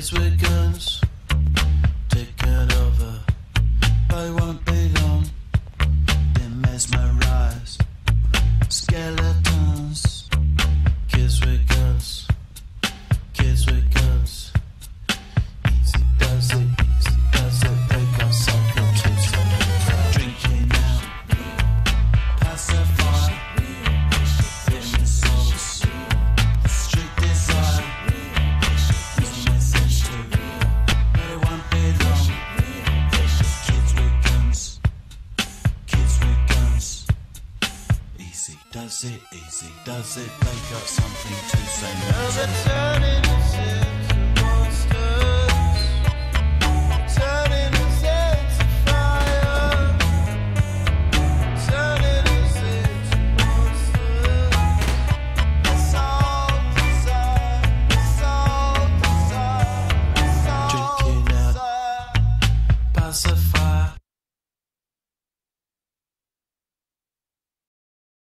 With guns easy, does it easy, does it? They got something to say. Does it turn into monsters? Turning into fire. Turning into monsters. Drinking out, pacify.